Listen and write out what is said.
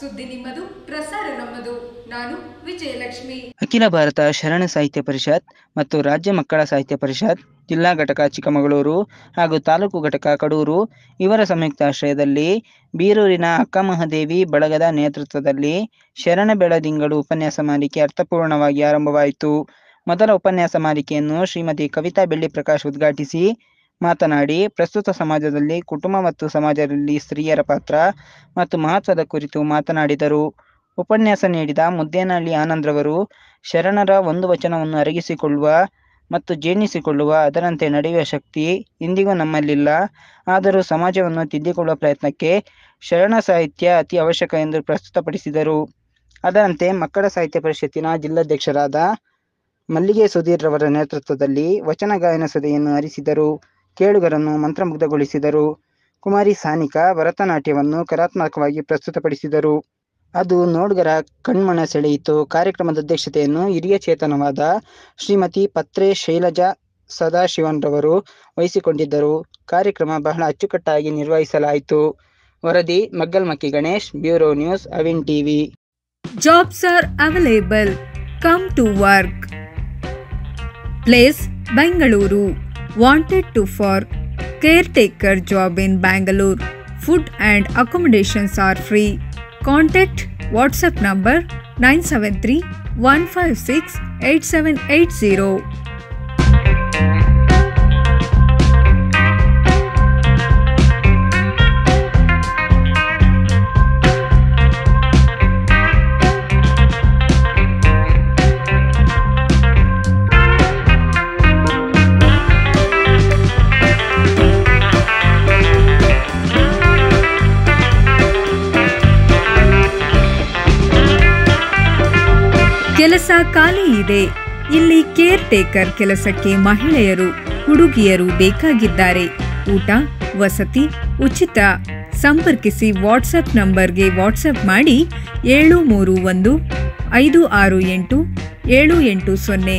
ಸುದ್ದಿ ನಿಮ್ಮದು, ಪ್ರಸಾರ ನಮ್ಮದು. ನಾನು ವಿಜಯಲಕ್ಷ್ಮಿ. ಅಖಿಲ ಭಾರತ ಶರಣ ಸಾಹಿತ್ಯ ಪರಿಷತ್ ಮತ್ತು ರಾಜ್ಯ ಮಕ್ಕಳ ಸಾಹಿತ್ಯ ಪರಿಷತ್, ಜಿಲ್ಲಾ ಘಟಕ ಚಿಕ್ಕಮಗಳೂರು ಹಾಗೂ ತಾಲೂಕು ಘಟಕ ಕಡೂರು. ಇವರ ಸಂಯುಕ್ತ ಆಶ್ರಯದಲ್ಲಿ ಬೀರೂರಿನ ಅಕ್ಕಮಹಾದೇವಿ ಬಳಗದ ನೇತೃತ್ವದಲ್ಲಿ ಶರಣ ಬೆಳದಿಂಗಳು ಉಪನ್ಯಾಸ ಮಾಲಿಕೆ ಅರ್ಥಪೂರ್ಣವಾಗಿ ಆರಂಭವಾಯಿತು. ಮೊದಲ ಉಪನ್ಯಾಸ ಮಾಲಿಕೆಯನ್ನು ಶ್ರೀಮತಿ ಕವಿತಾ ಬೆಳ್ಳಿ ಪ್ರಕಾಶ್ ಉದ್ಘಾಟಿಸಿ ಮಾತನಾಡಿ, ಪ್ರಸ್ತುತ ಸಮಾಜದಲ್ಲಿ ಕುಟುಂಬ ಮತ್ತು ಸಮಾಜದಲ್ಲಿ ಸ್ತ್ರೀಯರ ಪಾತ್ರ ಮತ್ತು ಮಹತ್ವದ ಕುರಿತು ಮಾತನಾಡಿದರು. ಉಪನ್ಯಾಸ ನೀಡಿದ ಮುದ್ದೇನಹಳ್ಳಿ ಆನಂದ್ರವರು ಶರಣರ ಒಂದು ವಚನವನ್ನು ಅರಗಿಸಿಕೊಳ್ಳುವ ಮತ್ತು ಜೀರ್ಣಿಸಿಕೊಳ್ಳುವ ಅದರಂತೆ ನಡೆಯುವ ಶಕ್ತಿ ಇಂದಿಗೂ ನಮ್ಮಲ್ಲಿಲ್ಲ. ಆದರೂ ಸಮಾಜವನ್ನು ತಿದ್ದಿಕೊಳ್ಳುವ ಪ್ರಯತ್ನಕ್ಕೆ ಶರಣ ಸಾಹಿತ್ಯ ಅತಿ ಅವಶ್ಯಕ ಎಂದು ಪ್ರಸ್ತುತಪಡಿಸಿದರು. ಅದರಂತೆ ಮಕ್ಕಳ ಸಾಹಿತ್ಯ ಪರಿಷತ್ತಿನ ಜಿಲ್ಲಾಧ್ಯಕ್ಷರಾದ ಮಲ್ಲಿಗೆ ಸುಧೀರ್ ರವರ ನೇತೃತ್ವದಲ್ಲಿ ವಚನ ಗಾಯನ ಸಭೆಯನ್ನು ಹರಿಸಿದರು ಕೇಳುಗರನ್ನು ಮಂತ್ರಮುಗ್ಧಗೊಳಿಸಿದರು. ಕುಮಾರಿ ಸಾನಿಕಾ ಭರತನಾಟ್ಯವನ್ನು ಕಲಾತ್ಮಕವಾಗಿ ಪ್ರಸ್ತುತಪಡಿಸಿದರು. ಅದು ನೋಡುಗರ ಕಣ್ಮಣ ಸೆಳೆಯಿತು. ಕಾರ್ಯಕ್ರಮದ ಅಧ್ಯಕ್ಷತೆಯನ್ನು ಹಿರಿಯ ಚೇತನವಾದ ಶ್ರೀಮತಿ ಪತ್ರೆ ಶೈಲಜಾ ಸದಾಶಿವನ್ರವರು ವಹಿಸಿಕೊಂಡಿದ್ದರು. ಕಾರ್ಯಕ್ರಮ ಬಹಳ ಅಚ್ಚುಕಟ್ಟಾಗಿ ನಿರ್ವಹಿಸಲಾಯಿತು. ವರದಿ, Maggalmakki Ganesh, bureau news, Avin TV. Jobs are available come to work place Bangalore. Wanted to for caretaker job in Bangalore. Food and accommodations are free. Contact WhatsApp number 973 156 8780. ಕೆಲಸ ಖಾಲಿ ಇದೆ. ಇಲ್ಲಿ ಕೇರ್ ಟೇಕರ್ ಕೆಲಸಕ್ಕೆ ಮಹಿಳೆಯರು, ಹುಡುಗಿಯರು ಬೇಕಾಗಿದ್ದಾರೆ. ಊಟ, ವಸತಿ, ಉಚಿತ. ಸಂಪರ್ಕಿಸಿ ವಾಟ್ಸಪ್ ನಂಬರ್ಗೆ ವಾಟ್ಸಪ್ ಮಾಡಿ ಏಳು ಮೂರು ಒಂದು ಐದು ಆರು ಎಂಟು ಏಳು ಎಂಟು ಸೊನ್ನೆ.